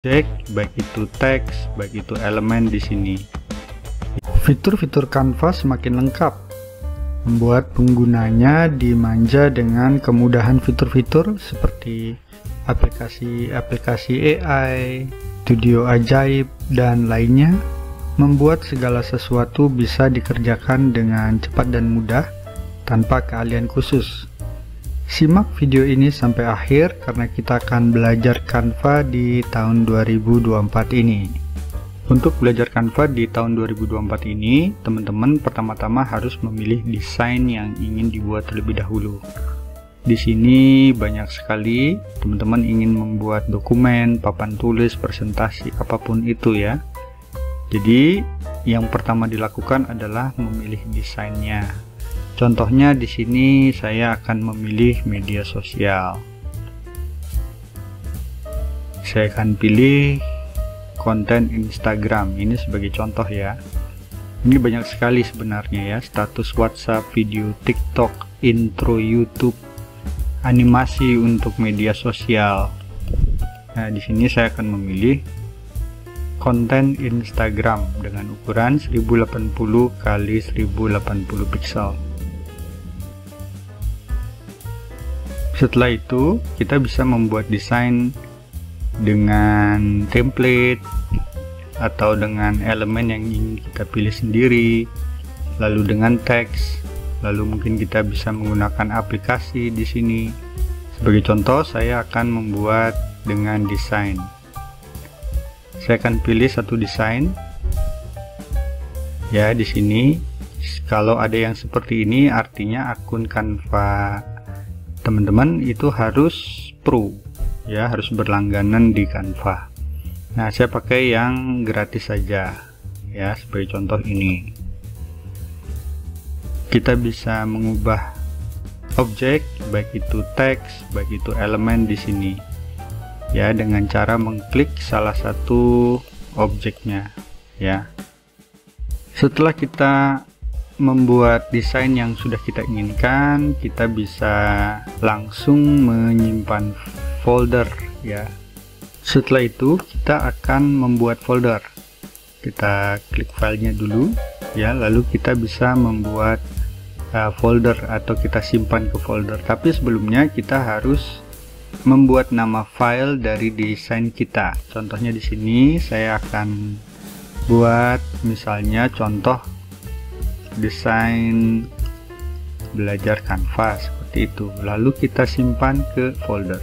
objek, baik itu teks, baik itu elemen di sini. Fitur-fitur Canva semakin lengkap, membuat penggunanya dimanja dengan kemudahan fitur-fitur seperti aplikasi-aplikasi AI, studio ajaib, dan lainnya, membuat segala sesuatu bisa dikerjakan dengan cepat dan mudah tanpa keahlian khusus. Simak video ini sampai akhir karena kita akan belajar Canva di tahun 2024 ini. Untuk belajar Canva di tahun 2024 ini, teman-teman pertama-tama harus memilih desain yang ingin dibuat terlebih dahulu. Di sini banyak sekali teman-teman ingin membuat dokumen, papan tulis, presentasi, apa pun itu ya. Jadi, yang pertama dilakukan adalah memilih desainnya. Contohnya di sini saya akan memilih media sosial. Saya akan pilih konten Instagram. Ini sebagai contoh ya. Ini banyak sekali sebenarnya ya, status WhatsApp, video TikTok, intro YouTube, animasi untuk media sosial. Nah, di sini saya akan memilih konten Instagram dengan ukuran 1080 x 1080 pixel. Setelah itu, kita bisa membuat desain dengan template atau dengan elemen yang ingin kita pilih sendiri, lalu dengan teks, lalu mungkin kita bisa menggunakan aplikasi di sini. Sebagai contoh, saya akan membuat dengan desain. Saya akan pilih satu desain. Ya, di sini kalau ada yang seperti ini artinya akun Canva teman-teman itu harus pro ya harus berlangganan di Canva. Nah saya pakai yang gratis saja ya sebagai contoh ini. Kita bisa mengubah objek baik itu teks baik itu elemen di sini ya dengan cara mengklik salah satu objeknya ya. Setelah kita membuat desain yang sudah kita inginkan kita bisa langsung menyimpan folder ya. Setelah itu kita akan membuat folder. Kita klik filenya dulu ya lalu kita bisa membuat uh, folder atau kita simpan ke folder. Tapi sebelumnya kita harus membuat nama file dari desain kita. Contohnya di sini saya akan buat misalnya contoh desain belajar Canva seperti itu. Lalu kita simpan ke folder.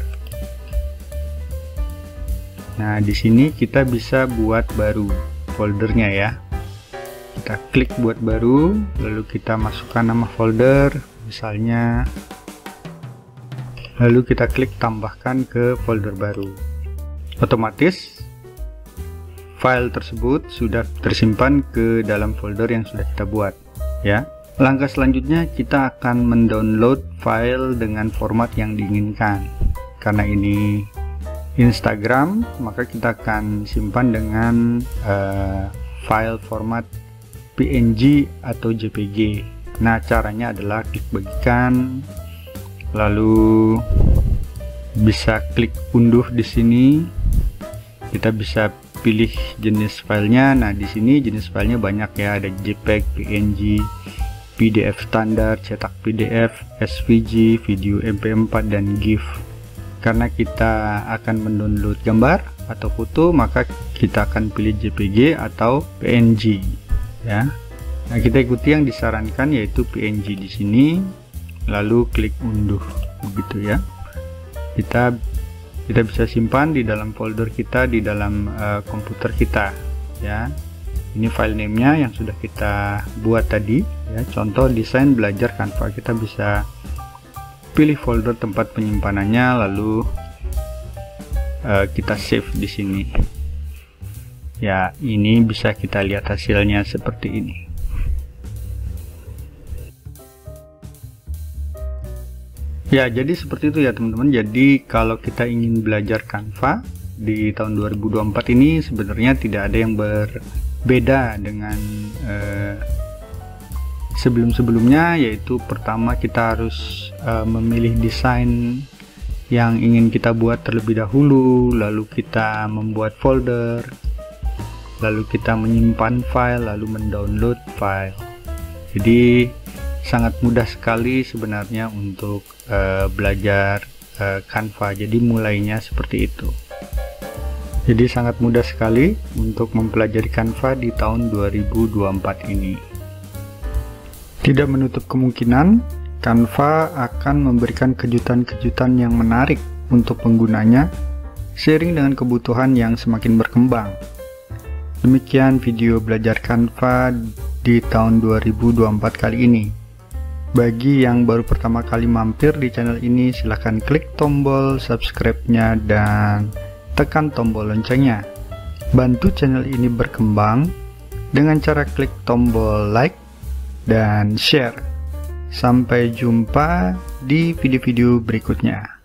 Nah di sini kita bisa buat baru foldernya ya. Kita klik buat baru lalu kita masukkan nama folder misalnya. Lalu kita klik tambahkan ke folder baru. Otomatis file tersebut sudah tersimpan ke dalam folder yang sudah kita buat ya. Langkah selanjutnya kita akan mendownload file dengan format yang diinginkan. Karena ini Instagram maka kita akan simpan dengan uh, file format PNG atau JPG nah caranya adalah klik bagikan lalu bisa klik unduh di sini. Kita bisa pilih jenis filenya. Nah, di sini jenis filenya banyak ya, ada JPEG, PNG, PDF standar, cetak PDF, SVG, video MP4 dan GIF. Karena kita akan mendownload gambar atau foto, maka kita akan pilih JPG atau PNG ya. Nah, kita ikuti yang disarankan yaitu PNG di sini, lalu klik unduh begitu ya. Kita kita bisa simpan di dalam folder kita di dalam uh, komputer kita ya. Ini file name-nya yang sudah kita buat tadi ya. Contoh desain belajar Canva. Kita bisa pilih folder tempat penyimpanannya lalu uh, kita save di sini. Ya ini bisa kita lihat hasilnya seperti ini Ya, jadi seperti itu ya teman-teman. Jadi kalau kita ingin belajar Canva di tahun 2024 ini sebenarnya tidak ada yang berbeda dengan eh, sebelum-sebelumnya yaitu pertama kita harus eh, memilih desain yang ingin kita buat terlebih dahulu, lalu kita membuat folder, lalu kita menyimpan file, lalu mendownload file. Jadi sangat mudah sekali sebenarnya untuk uh, belajar uh, Canva. Jadi mulainya seperti itu. Jadi sangat mudah sekali untuk mempelajari Canva di tahun 2024 ini. Tidak menutup kemungkinan Canva akan memberikan kejutan-kejutan yang menarik untuk penggunanya seiring dengan kebutuhan yang semakin berkembang. Demikian video belajar Canva di tahun 2024 kali ini. Bagi yang baru pertama kali mampir di channel ini, silahkan klik tombol subscribe-nya dan tekan tombol loncengnya. Bantu channel ini berkembang dengan cara klik tombol like dan share. Sampai jumpa di video-video berikutnya.